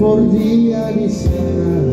fuor dia di sera.